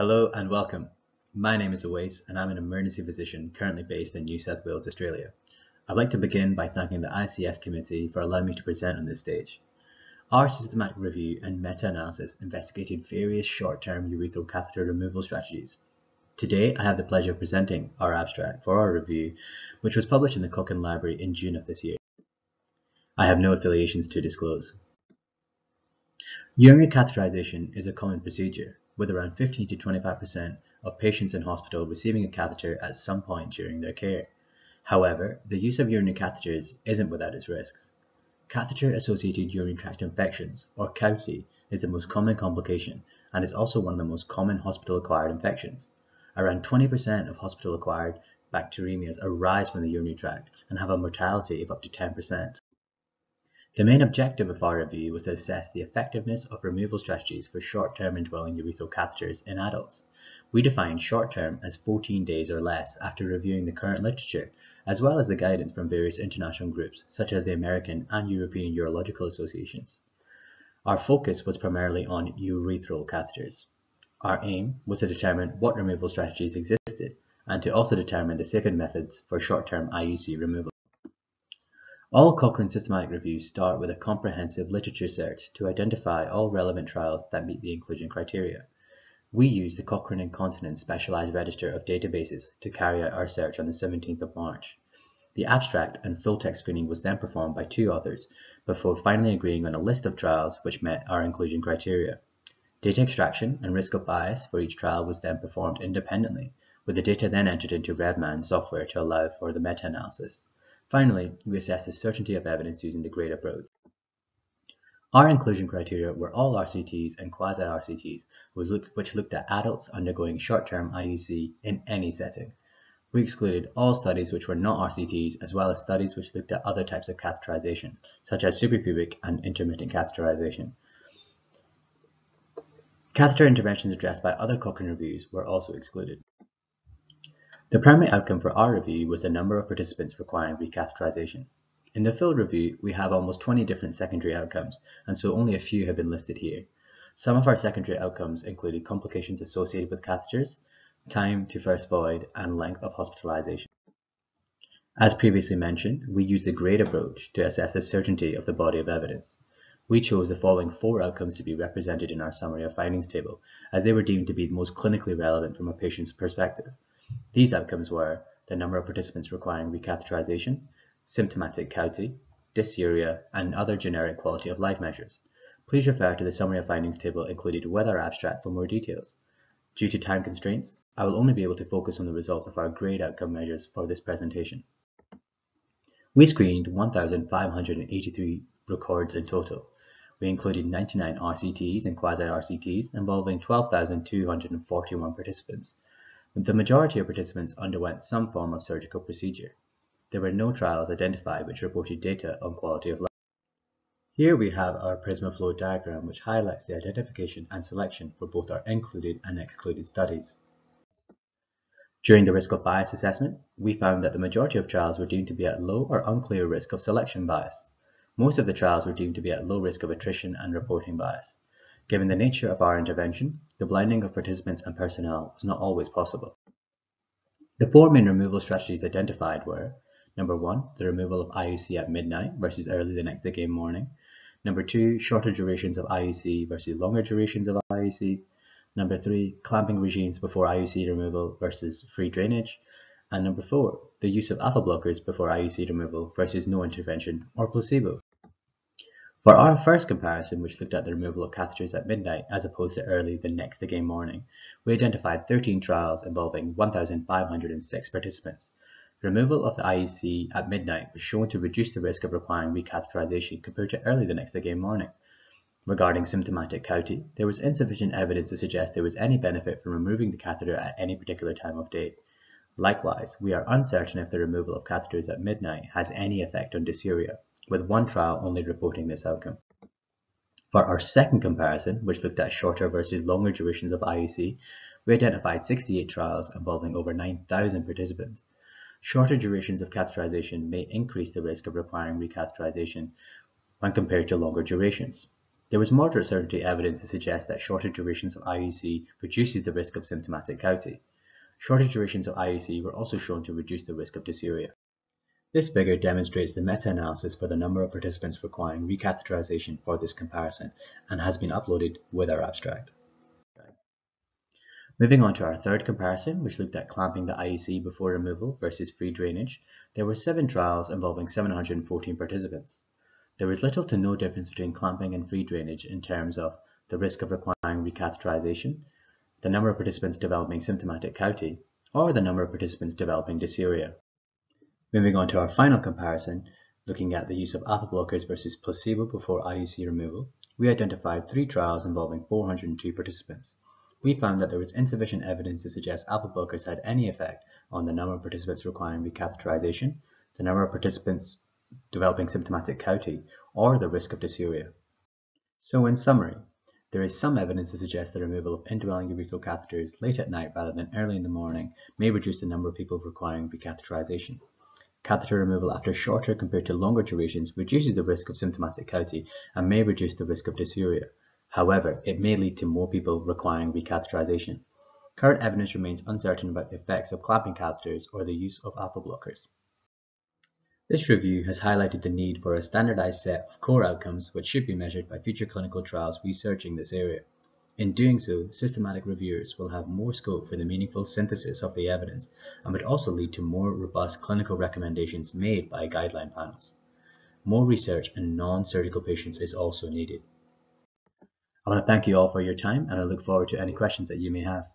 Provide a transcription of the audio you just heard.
Hello and welcome. My name is Awais and I'm an emergency physician currently based in New South Wales, Australia. I'd like to begin by thanking the ICS committee for allowing me to present on this stage. Our systematic review and meta-analysis investigated various short-term urethral catheter removal strategies. Today I have the pleasure of presenting our abstract for our review, which was published in the Cochrane Library in June of this year. I have no affiliations to disclose. Urinary catheterization is a common procedure with around 15 to 25% of patients in hospital receiving a catheter at some point during their care. However, the use of urinary catheters isn't without its risks. Catheter-associated urinary tract infections, or CAUTI, is the most common complication and is also one of the most common hospital-acquired infections. Around 20% of hospital-acquired bacteremias arise from the urinary tract and have a mortality of up to 10%. The main objective of our review was to assess the effectiveness of removal strategies for short-term indwelling urethral catheters in adults. We defined short-term as 14 days or less after reviewing the current literature, as well as the guidance from various international groups such as the American and European Urological Associations. Our focus was primarily on urethral catheters. Our aim was to determine what removal strategies existed and to also determine the safe methods for short-term IUC removal. All Cochrane systematic reviews start with a comprehensive literature search to identify all relevant trials that meet the inclusion criteria. We use the Cochrane Incontinence Specialized Register of Databases to carry out our search on the 17th of March. The abstract and full text screening was then performed by two authors before finally agreeing on a list of trials which met our inclusion criteria. Data extraction and risk of bias for each trial was then performed independently, with the data then entered into RevMan software to allow for the meta-analysis. Finally, we assess the certainty of evidence using the GRADE approach. Our inclusion criteria were all RCTs and quasi-RCTs, which looked at adults undergoing short-term IUC in any setting. We excluded all studies which were not RCTs, as well as studies which looked at other types of catheterization, such as suprapubic and intermittent catheterization. Catheter interventions addressed by other Cochrane reviews were also excluded. The primary outcome for our review was the number of participants requiring recatheterization. In the field review, we have almost 20 different secondary outcomes, and so only a few have been listed here. Some of our secondary outcomes included complications associated with catheters, time to first void, and length of hospitalization. As previously mentioned, we used the GRADE approach to assess the certainty of the body of evidence. We chose the following four outcomes to be represented in our summary of findings table, as they were deemed to be the most clinically relevant from a patient's perspective. These outcomes were the number of participants requiring recatheterization, symptomatic CAUTI, dysuria, and other generic quality of life measures. Please refer to the summary of findings table included with our abstract for more details. Due to time constraints, I will only be able to focus on the results of our GRADE outcome measures for this presentation. We screened 1,583 records in total. We included 99 RCTs and quasi-RCTs involving 12,241 participants. The majority of participants underwent some form of surgical procedure. There were no trials identified which reported data on quality of life. Here we have our Prisma flow diagram which highlights the identification and selection for both our included and excluded studies. During the risk of bias assessment, we found that the majority of trials were deemed to be at low or unclear risk of selection bias. Most of the trials were deemed to be at low risk of attrition and reporting bias. Given the nature of our intervention, the blinding of participants and personnel was not always possible. The four main removal strategies identified were Number one, the removal of IUC at midnight versus early the next day morning. Number two, shorter durations of IUC versus longer durations of IUC. Number three, clamping regimes before IUC removal versus free drainage. And number four, the use of alpha blockers before IUC removal versus no intervention or placebo. For our first comparison, which looked at the removal of catheters at midnight as opposed to early the next day morning, we identified 13 trials involving 1,506 participants. Removal of the IUC at midnight was shown to reduce the risk of requiring recatheterization compared to early the next day morning. Regarding symptomatic CAUTI, there was insufficient evidence to suggest there was any benefit from removing the catheter at any particular time of day. Likewise, we are uncertain if the removal of catheters at midnight has any effect on dysuria with one trial only reporting this outcome. For our second comparison, which looked at shorter versus longer durations of IUC, we identified 68 trials involving over 9,000 participants. Shorter durations of catheterization may increase the risk of requiring recatheterization when compared to longer durations. There was moderate certainty evidence to suggest that shorter durations of IUC reduces the risk of symptomatic CAUTI. Shorter durations of IUC were also shown to reduce the risk of dysuria. This figure demonstrates the meta-analysis for the number of participants requiring recatheterization for this comparison and has been uploaded with our abstract. Moving on to our third comparison, which looked at clamping the IUC before removal versus free drainage, there were seven trials involving 714 participants. There was little to no difference between clamping and free drainage in terms of the risk of requiring recatheterization, the number of participants developing symptomatic CAUTI, or the number of participants developing dysuria. Moving on to our final comparison, looking at the use of alpha blockers versus placebo before IUC removal, we identified three trials involving 402 participants. We found that there was insufficient evidence to suggest alpha blockers had any effect on the number of participants requiring recatheterization, the number of participants developing symptomatic CAUTI, or the risk of dysuria. So in summary, there is some evidence to suggest the removal of indwelling urethral catheters late at night rather than early in the morning may reduce the number of people requiring recatheterization. Catheter removal after shorter compared to longer durations reduces the risk of symptomatic CAUTI and may reduce the risk of dysuria. However, it may lead to more people requiring recatheterization. Current evidence remains uncertain about the effects of clamping catheters or the use of alpha blockers. This review has highlighted the need for a standardized set of core outcomes which should be measured by future clinical trials researching this area. In doing so, systematic reviewers will have more scope for the meaningful synthesis of the evidence and would also lead to more robust clinical recommendations made by guideline panels. More research in non-surgical patients is also needed. I want to thank you all for your time and I look forward to any questions that you may have.